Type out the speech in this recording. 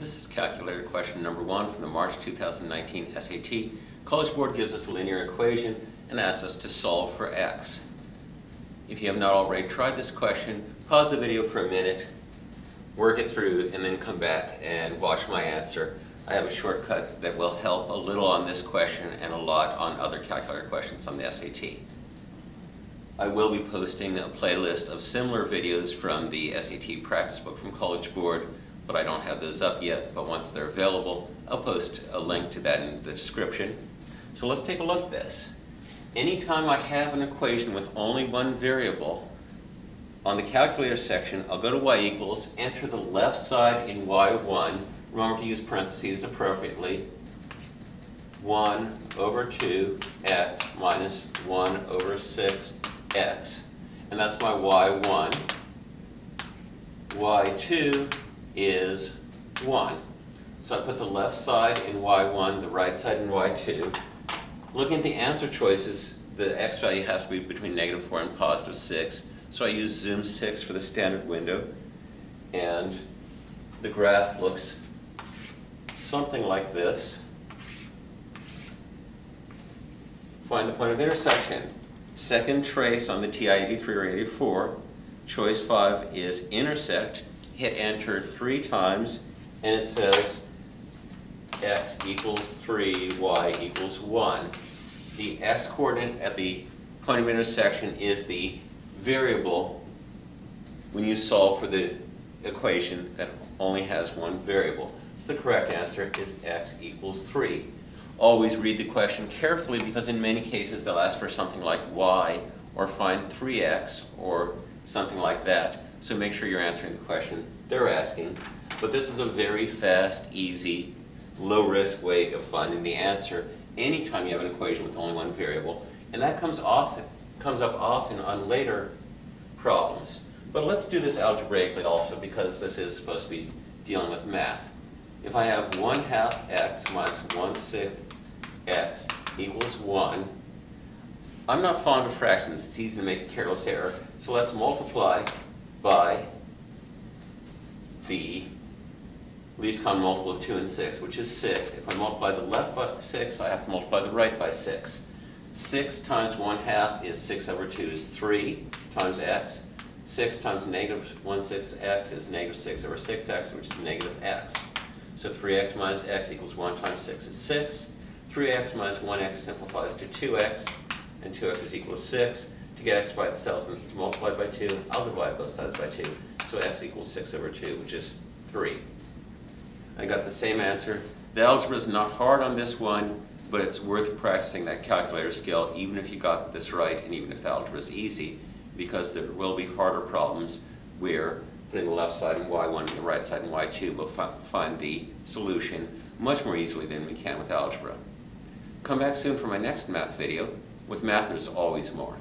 This is calculator question number one from the March 2019 SAT. College Board gives us a linear equation and asks us to solve for x. If you have not already tried this question, pause the video for a minute, work it through, and then come back and watch my answer. I have a shortcut that will help a little on this question and a lot on other calculator questions on the SAT. I will be posting a playlist of similar videos from the SAT practice book from College Board but I don't have those up yet. But once they're available, I'll post a link to that in the description. So let's take a look at this. Anytime I have an equation with only one variable, on the calculator section, I'll go to y equals, enter the left side in y1, remember to use parentheses appropriately, 1 over 2x minus 1 over 6x. And that's my y1. y2 is 1. So I put the left side in y1, the right side in y2. Looking at the answer choices, the x value has to be between negative 4 and positive 6. So I use zoom 6 for the standard window. And the graph looks something like this. Find the point of intersection. Second trace on the TI-83 or 84. Choice 5 is intersect hit enter three times, and it says x equals 3, y equals 1. The x coordinate at the point of intersection is the variable when you solve for the equation that only has one variable. So the correct answer is x equals 3. Always read the question carefully because in many cases they'll ask for something like y or find 3x or something like that. So make sure you're answering the question they're asking. But this is a very fast, easy, low-risk way of finding the answer anytime you have an equation with only one variable. And that comes, often, comes up often on later problems. But let's do this algebraically also because this is supposed to be dealing with math. If I have 1 half x minus 1 sixth x equals 1, I'm not fond of fractions. It's easy to make a careless error. So let's multiply by the least common multiple of 2 and 6, which is 6. If I multiply the left by 6, I have to multiply the right by 6. 6 times 1 half is 6 over 2 is 3 times x. 6 times negative 1 6 x is negative 6 over 6x, which is negative x. So 3x minus x equals 1 times 6 is 6. 3x minus 1x simplifies to 2x, and 2x is equal to 6 to get x by itself, since it's multiplied by 2, I'll divide both sides by 2. So x equals 6 over 2, which is 3. I got the same answer. The algebra is not hard on this one, but it's worth practicing that calculator skill even if you got this right and even if algebra is easy, because there will be harder problems where putting the left side in y1 and the right side in y2 will fi find the solution much more easily than we can with algebra. Come back soon for my next math video. With math, there's always more.